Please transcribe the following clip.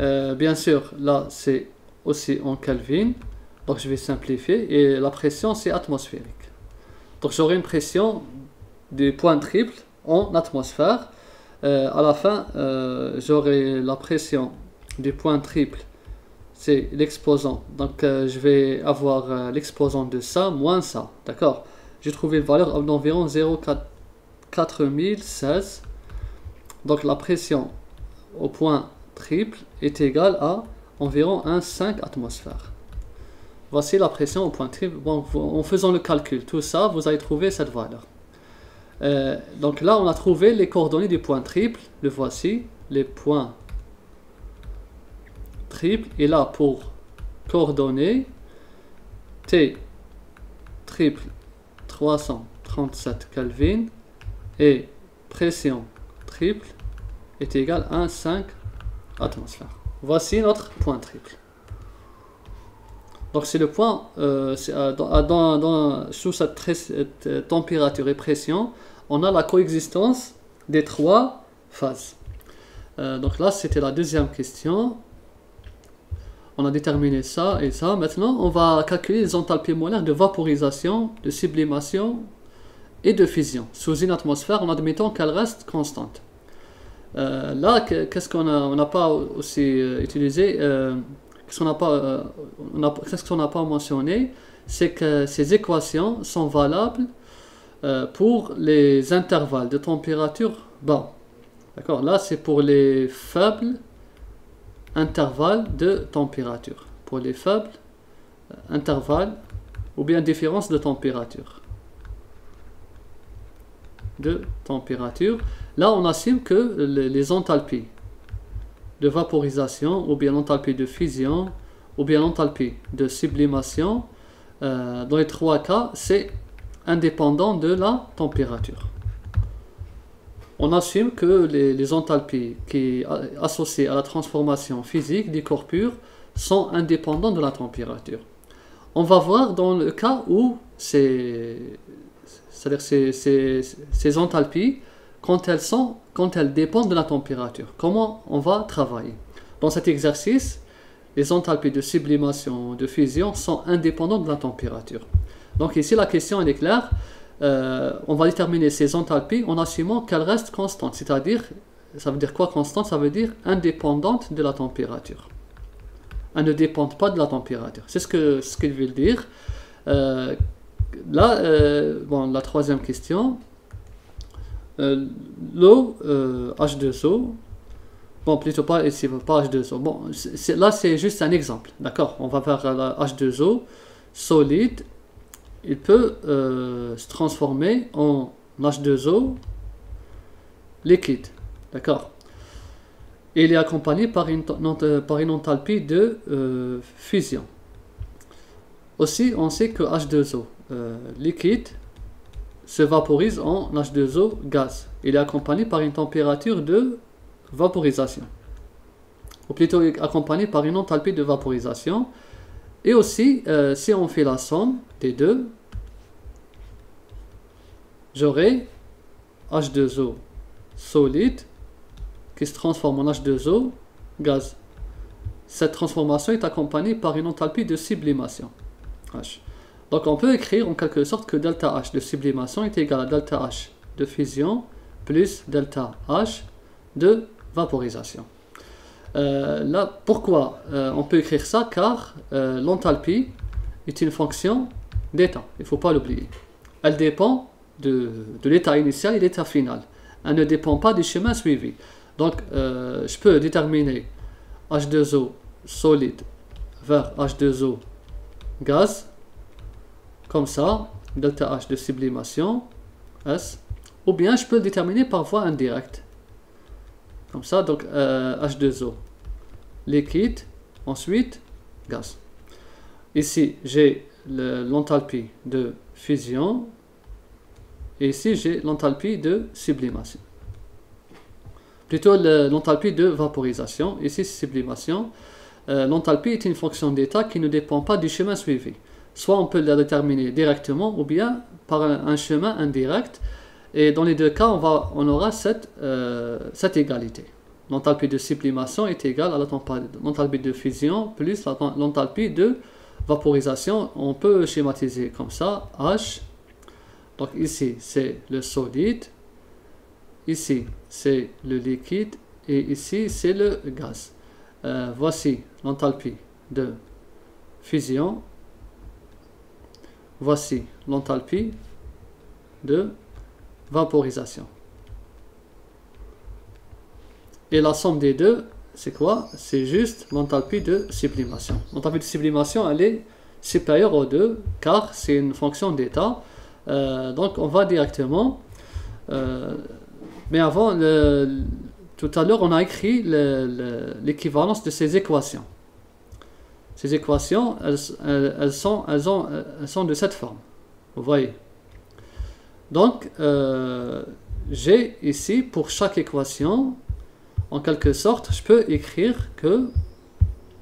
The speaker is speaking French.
Euh, bien sûr, là, c'est aussi en Kelvin. Donc, je vais simplifier. Et la pression, c'est atmosphérique. Donc, j'aurai une pression du point triple en atmosphère. Euh, à la fin, euh, j'aurai la pression du point triple, c'est l'exposant. Donc, je vais avoir l'exposant de ça moins ça. D'accord? J'ai trouvé une valeur d'environ 0,4016. Donc, la pression au point triple est égal à environ 1,5 atmosphères. Voici la pression au point triple. Bon, en faisant le calcul, tout ça, vous allez trouver cette valeur. Euh, donc là, on a trouvé les coordonnées du point triple. Le voici, les points triple. Et là, pour coordonnées, T triple 337 Kelvin et pression triple est égal à 1,5 Voici notre point triple. Donc c'est le point, euh, euh, dans, sous cette, euh, température et pression, on a la coexistence des trois phases. donc là, c'était la deuxième question. On a déterminé ça et ça. Maintenant, on va calculer les enthalpies molaires de vaporisation, de sublimation et de fusion sous une atmosphère en admettant qu'elle reste constante. Euh, là, qu'est-ce qu'on n'a pas aussi euh, utilisé euh, Qu'est-ce qu'on n'a pas, mentionné C'est que ces équations sont valables pour les intervalles de température bas. D'accord? Là, c'est pour les faibles intervalles de température. Pour les faibles intervalles ou bien différence de température. De température. Là, on assume que les enthalpies de vaporisation, ou bien l'enthalpie de fusion, ou bien l'enthalpie de sublimation, euh, dans les trois cas, c'est indépendant de la température. On assume que les, enthalpies qui associées à la transformation physique des corps purs sont indépendants de la température. On va voir dans le cas où ces, ces, ces enthalpies quand elles, sont, quand elles dépendent de la température. Comment on va travailler? Dans cet exercice, les enthalpies de sublimation, de fusion sont indépendantes de la température. Donc ici, la question est claire. Euh, on va déterminer ces enthalpies en assumant qu'elles restent constantes. C'est-à-dire, ça veut dire quoi constante? Ça veut dire indépendante de la température. Elles ne dépendent pas de la température. C'est ce qu'il ce qu'il veut dire. Euh, là, euh, la troisième question, euh, l'eau H2O, euh, bon plutôt pas ici, pas H2O, bon là c'est juste un exemple, d'accord? On va faire la H2O solide, il peut se transformer en H2O liquide, d'accord? Il est accompagné par une, par une enthalpie de fusion. Aussi, on sait que H2O liquide se vaporise en H2O gaz. Il est accompagné par une température de vaporisation, ou plutôt accompagné par une enthalpie de vaporisation. Et aussi, euh, si on fait la somme des deux, j'aurai H2O solide qui se transforme en H2O gaz. Cette transformation est accompagnée par une enthalpie de sublimation. Donc on peut écrire en quelque sorte que delta H de sublimation est égal à delta H de fusion plus delta H de vaporisation. Euh, là, pourquoi euh, on peut écrire ça? Car euh, l'enthalpie est une fonction d'état, il ne faut pas l'oublier. Elle dépend de, de l'état initial et l'état final. Elle ne dépend pas du chemin suivi. Donc, je peux déterminer H2O solide vers H2O gaz comme ça, delta H de sublimation, S, ou bien je peux le déterminer par voie indirecte. Comme ça, donc H2O, euh, liquide, ensuite gaz. Ici, j'ai l'enthalpie de fusion, et ici, j'ai l'enthalpie de sublimation. Plutôt l'enthalpie de vaporisation, ici sublimation. Euh, l'enthalpie est une fonction d'état qui ne dépend pas du chemin suivi. Soit on peut la déterminer directement ou bien par un, chemin indirect. Et dans les deux cas, on, va, on aura cette, euh, cette égalité. l'enthalpie de sublimation est égale à l'enthalpie de fusion plus l'enthalpie de vaporisation. On peut schématiser comme ça, H. Donc ici, c'est le solide. Ici, c'est le liquide. Et ici, c'est le gaz. Euh, voici l'enthalpie de fusion. Voici l'enthalpie de vaporisation. Et la somme des deux, c'est quoi? C'est juste l'enthalpie de sublimation. L'enthalpie de sublimation, elle est supérieure aux deux, car c'est une fonction d'état. Euh, donc on va directement... Euh, mais avant, tout à l'heure, on a écrit l'équivalence de ces équations. Ces équations, elles, sont, elles, ont, elles sont de cette forme. Vous voyez Donc, euh, j'ai ici, pour chaque équation, en quelque sorte, je peux écrire que